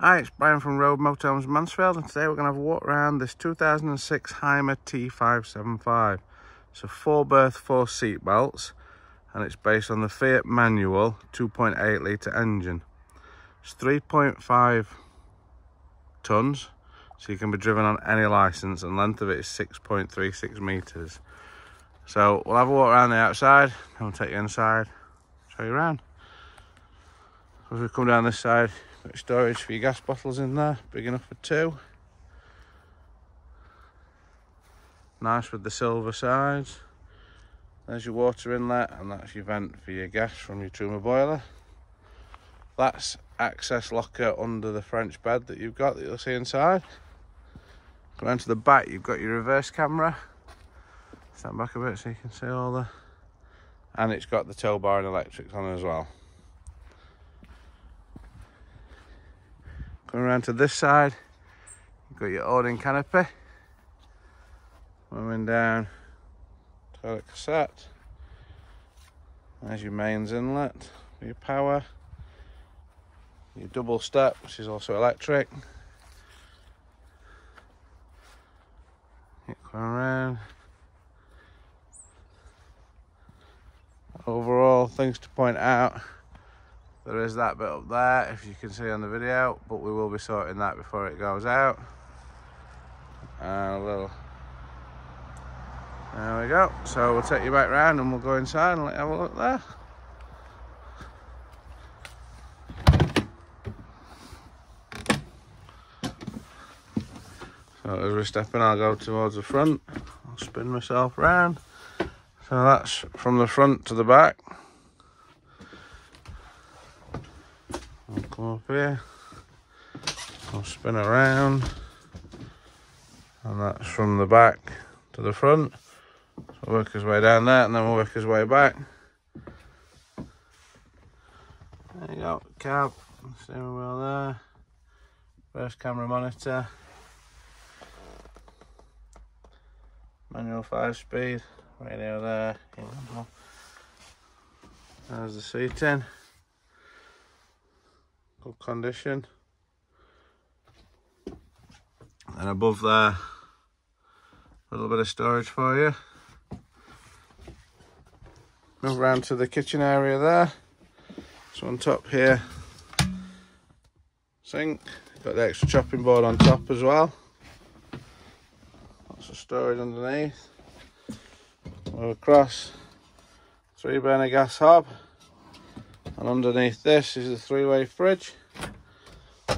Hi, it's Brian from Rove Motorhomes Mansfield and today we're going to have a walk around this 2006 Hymer T575. It's a four berth, four seat belts and it's based on the Fiat manual 2.8 litre engine. It's 3.5 tonnes so you can be driven on any licence and length of it is 6.36 metres. So we'll have a walk around the outside and we'll take you inside, show you around. As we come down this side Got storage for your gas bottles in there, big enough for two. Nice with the silver sides. There's your water inlet and that's your vent for your gas from your Truma boiler. That's access locker under the French bed that you've got that you'll see inside. Go to the back, you've got your reverse camera. Stand back a bit so you can see all the... And it's got the tow bar and electrics on as well. Around to this side, you've got your awning canopy. Moving down, toilet cassette. There's your mains inlet your power. Your double step, which is also electric. Going around. Overall, things to point out. There is that bit up there, if you can see on the video, but we will be sorting that before it goes out. And a little... There we go. So we'll take you back round and we'll go inside and let you have a look there. So as we're stepping, I'll go towards the front. I'll spin myself round. So that's from the front to the back. Come up here, I'll spin around, and that's from the back to the front. So work his way down there, and then we'll work his way back. There you go, cab, steering wheel there, first camera monitor, manual five speed, radio there, there's the seating good condition. And above there, a little bit of storage for you. Move around to the kitchen area there. So on top here, sink. Got the extra chopping board on top as well. Lots of storage underneath. Move across, three burner gas hob and underneath this is the three-way fridge.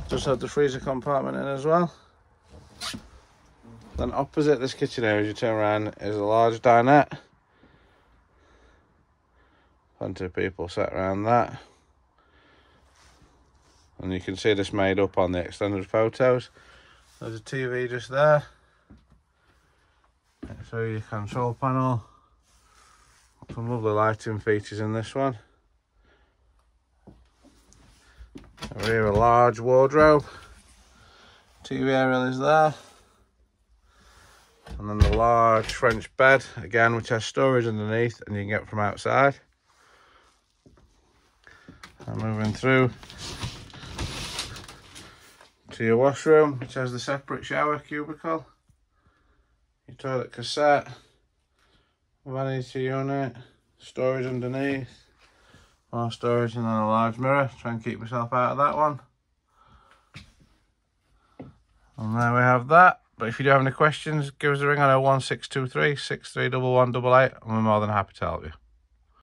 Just had the freezer compartment in as well. Then opposite this kitchen area as you turn around is a large dinette. Plenty of people sat around that. And you can see this made up on the extended photos. There's a TV just there. So your control panel. Some lovely lighting features in this one over here a large wardrobe. TV aerial is there. And then the large French bed again which has storage underneath and you can get from outside. And moving through to your washroom which has the separate shower cubicle your toilet cassette vanity unit storage underneath more storage and then a large mirror. Try and keep myself out of that one. And there we have that. But if you do have any questions, give us a ring on 01623 631188 and we're more than happy to help you.